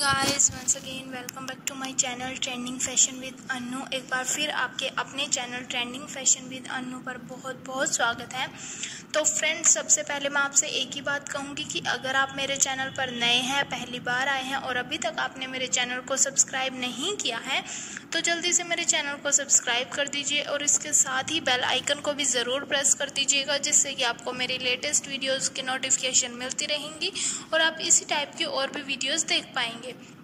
Guys once again welcome back to my channel trending fashion with Annu एक बार फिर आपके अपने channel trending fashion with Annu पर बहुत बहुत स्वागत है। तो फ्रेंड्स सबसे पहले मैं आपसे एक ही बात कहूँगी कि अगर आप मेरे चैनल पर नए हैं, पहली बार आए हैं और अभी तक आपने मेरे चैनल को सब्सक्राइब नहीं किया है तो जल्दी से मेरे चैनल को सब्सक्राइब कर दीजिए और इसके साथ ही बेल आइकन को भी ज़रूर प्रेस कर दीजिएगा, जिससे कि आपको मेरी लेटेस्ट वीडियोज़ की नोटिफिकेशन मिलती रहेंगी और आप इसी टाइप की और भी वीडियोज़ देख पाएँगे। it